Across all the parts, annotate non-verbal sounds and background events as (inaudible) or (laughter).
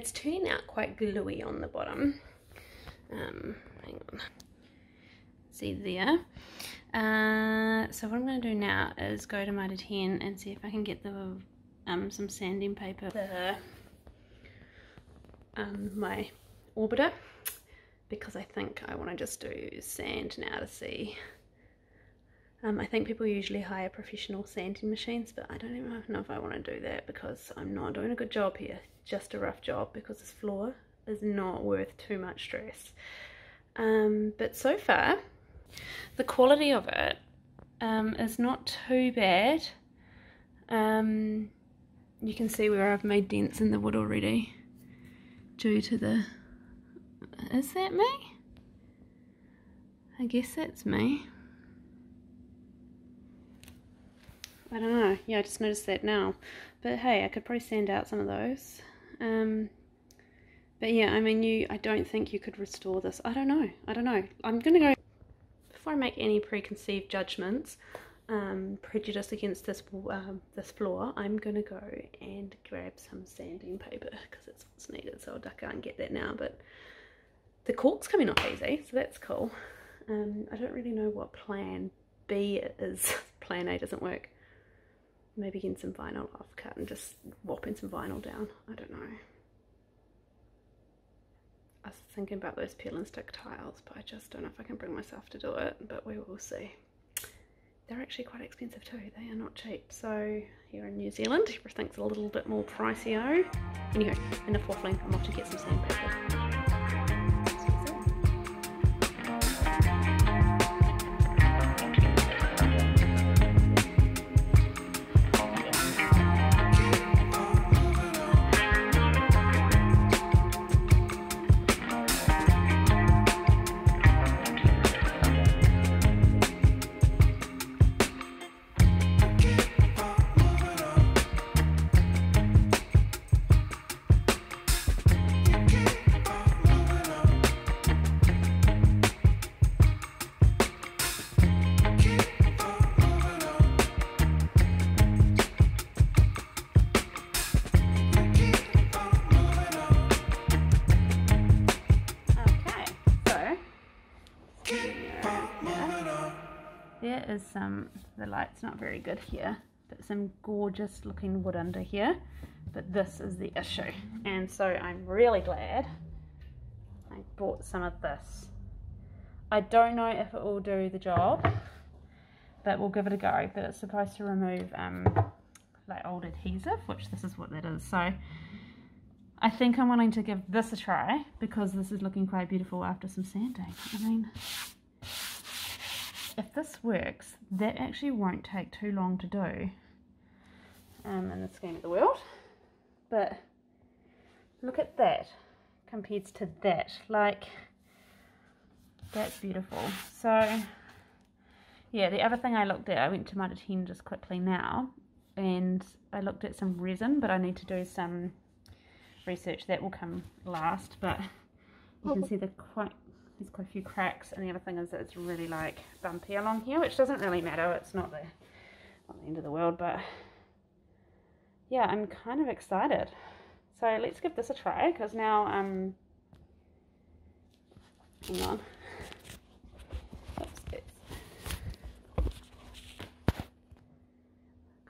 it's turning out quite gluey on the bottom. Um, hang on. See there. Uh, so what I'm going to do now is go to Mitre 10 and see if I can get the um, some sanding paper, um, my orbiter, because I think I want to just do sand now to see. Um, I think people usually hire professional sanding machines, but I don't even know if I want to do that because I'm not doing a good job here. Just a rough job because this floor is not worth too much stress. Um, but so far, the quality of it um, is not too bad. Um, you can see where I've made dents in the wood already due to the... Is that me? I guess that's me. I don't know. Yeah, I just noticed that now. But hey, I could probably sand out some of those. Um, but yeah, I mean, you. I don't think you could restore this. I don't know. I don't know. I'm gonna go before I make any preconceived judgments, um, prejudice against this um, this floor. I'm gonna go and grab some sanding paper because it's what's needed. So I'll duck out and get that now. But the cork's coming off easy, so that's cool. Um, I don't really know what plan B is. (laughs) plan A doesn't work maybe getting some vinyl off cut and just whopping some vinyl down. I don't know. I was thinking about those peel and stick tiles, but I just don't know if I can bring myself to do it, but we will see. They're actually quite expensive too, they are not cheap. So here in New Zealand, everything's a little bit more pricey-o. Anyway, enough waffling, I'm off to get some sandpaper. Is some, the light's not very good here, but some gorgeous looking wood under here. But this is the issue. And so I'm really glad I bought some of this. I don't know if it will do the job, but we'll give it a go. But it's supposed to remove um, like old adhesive, which this is what that is. So I think I'm willing to give this a try because this is looking quite beautiful after some sanding. I mean, if this works, that actually won't take too long to do um, in the scheme of the world. But look at that compared to that. Like, that's beautiful. So, yeah, the other thing I looked at, I went to Mitre 10 just quickly now, and I looked at some resin, but I need to do some research. That will come last, but you can see the quite there's quite a few cracks and the other thing is that it's really like bumpy along here which doesn't really matter. It's not the, not the end of the world but yeah I'm kind of excited. So let's give this a try because now um hang on. Oops,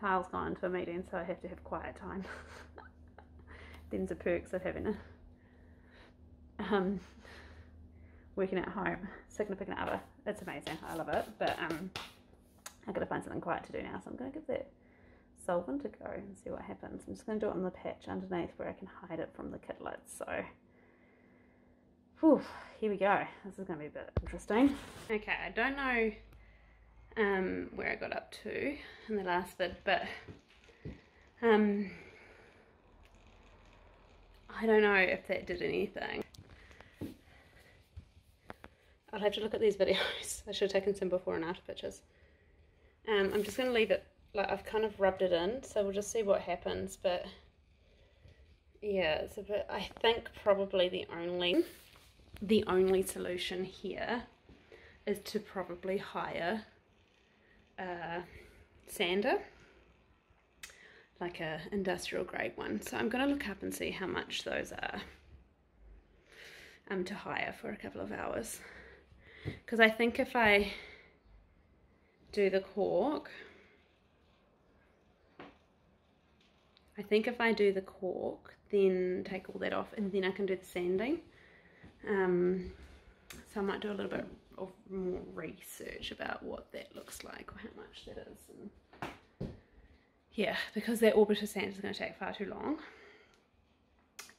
Kyle's gone to a meeting so I have to have quiet time. (laughs) Them's the perks of having a um working at home, significant other. It's amazing. I love it. But um, I've got to find something quiet to do now. So I'm going to give that solvent a go and see what happens. I'm just going to do it on the patch underneath where I can hide it from the kidlets. So, whew, here we go. This is going to be a bit interesting. Okay, I don't know um, where I got up to in the last bit, but um, I don't know if that did anything. I'll have to look at these (laughs) videos. I should have taken some before and after pictures. Um, I'm just going to leave it, like I've kind of rubbed it in, so we'll just see what happens, but yeah, it's a bit, I think probably the only, the only solution here is to probably hire a sander. like a industrial grade one. So I'm going to look up and see how much those are um, to hire for a couple of hours. Because I think if I do the cork, I think if I do the cork, then take all that off and then I can do the sanding. Um, so I might do a little bit of more research about what that looks like or how much that is. And yeah, because that orbiter sand is going to take far too long.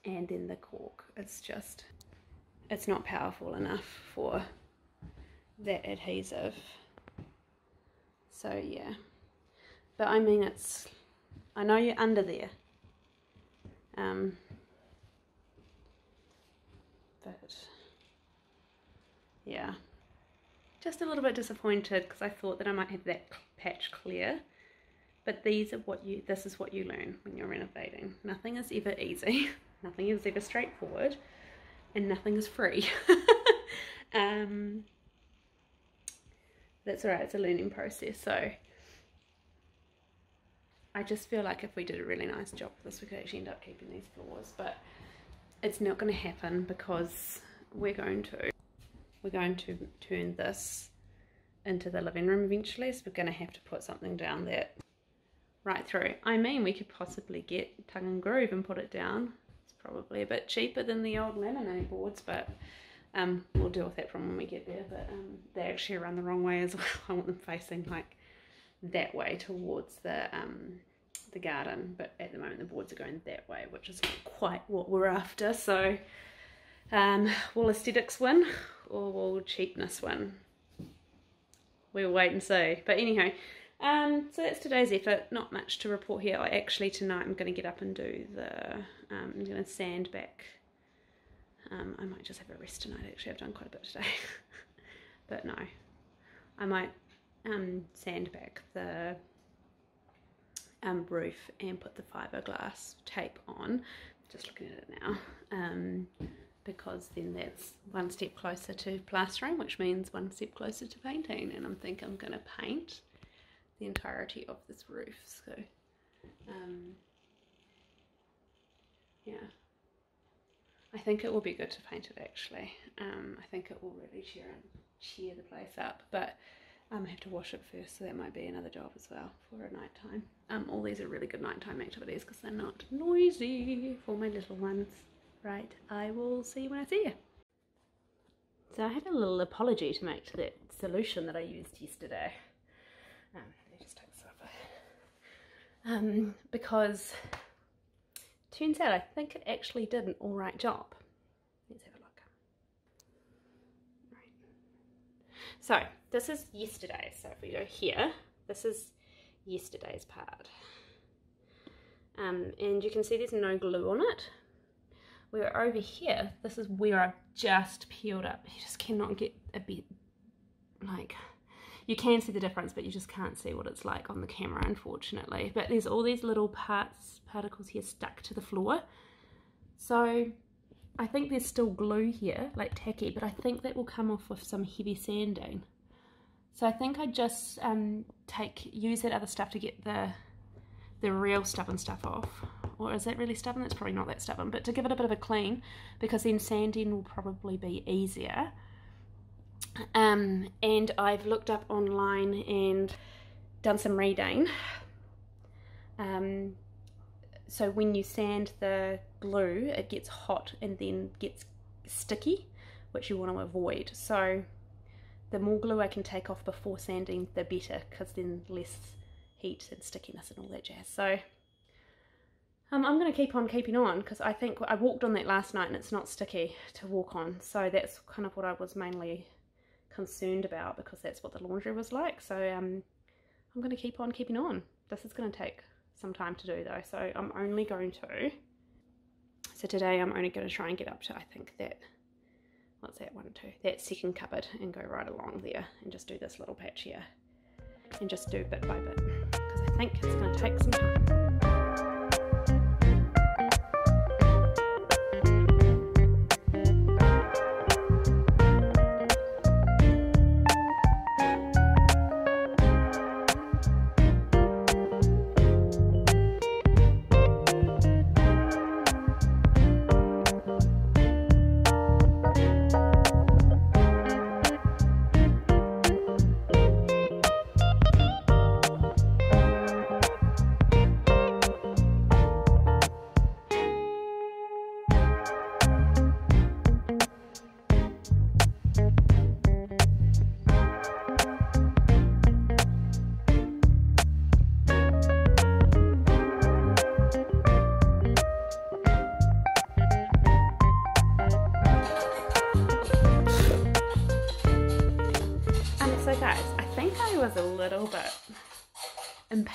And then the cork, it's just, it's not powerful enough for that adhesive. So yeah, but I mean it's, I know you're under there. Um, but yeah. Just a little bit disappointed because I thought that I might have that patch clear. But these are what you this is what you learn when you're renovating. Nothing is ever easy. (laughs) Nothing is ever straightforward. And nothing is free. (laughs) Um that's all right it's a learning process so I just feel like if we did a really nice job with this we could actually end up keeping these floors but it's not going to happen because we're going to we're going to turn this into the living room eventually so we're going to have to put something down that right through. I mean we could possibly get tongue and groove and put it down. It's probably a bit cheaper than the old laminate boards but um, we'll deal with that from when we get there but um, they actually run the wrong way as (laughs) well I want them facing like that way towards the um, the garden but at the moment the boards are going that way which is quite what we're after so um, will aesthetics win or will cheapness win? We'll wait and see. But anyhow, um, so that's today's effort. Not much to report here. Actually tonight I'm going to get up and do the, um, I'm going to sand back. Um, I might just have a rest tonight actually. I've done quite a bit today. (laughs) but no, I might um, sand back the um, roof and put the fiberglass tape on. Just looking at it now. Um, because then that's one step closer to plastering, which means one step closer to painting. And I'm thinking I'm going to paint the entirety of this roof. So, um, yeah. I think it will be good to paint it actually. Um, I think it will really cheer and cheer the place up. But um, I have to wash it first, so that might be another job as well for a night time. Um, all these are really good nighttime activities because they're not noisy for my little ones. Right, I will see you when I see you. So I had a little apology to make to that solution that I used yesterday. Um, let me just take this over. Um, because turns out I think it actually did an alright job. Let's have a look. Right. So this is yesterday. So if we go here, this is yesterday's part. Um, and you can see there's no glue on it where over here, this is where I've just peeled up. You just cannot get a bit, like, you can see the difference, but you just can't see what it's like on the camera, unfortunately. But there's all these little parts, particles here stuck to the floor. So I think there's still glue here, like tacky, but I think that will come off with some heavy sanding. So I think I just um, take use that other stuff to get the the real stubborn stuff off or is that really stubborn? It's probably not that stubborn, but to give it a bit of a clean because then sanding will probably be easier. Um, and I've looked up online and done some reading. Um, so when you sand the glue, it gets hot and then gets sticky, which you want to avoid. So the more glue I can take off before sanding, the better, because then less heat and stickiness and all that jazz. So um, I'm going to keep on keeping on because I think I walked on that last night and it's not sticky to walk on. So that's kind of what I was mainly concerned about because that's what the laundry was like. So um, I'm going to keep on keeping on. This is going to take some time to do though. So I'm only going to, so today I'm only going to try and get up to, I think that, what's that, one, two, that second cupboard and go right along there and just do this little patch here and just do bit by bit because I think it's going to take some time.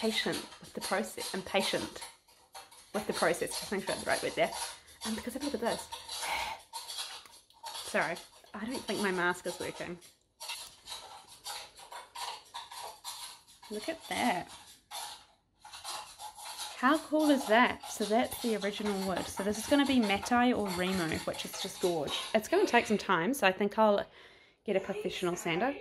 Impatient with the process. Impatient with the process. I think got the right word there. Um, because a look at this. (sighs) Sorry, I don't think my mask is working. Look at that. How cool is that? So that's the original wood. So this is going to be Matai or Rimu, which is just gorge. It's going to take some time, so I think I'll get a professional sander.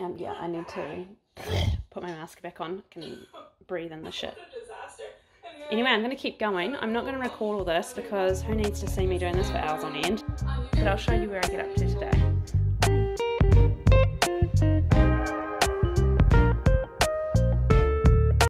And yeah, I need to put my mask back on. I can breathe in the (laughs) shit. Anyway, I'm going to keep going. I'm not going to record all this because who needs to see me doing this for hours on end. But I'll show you where I get up to today.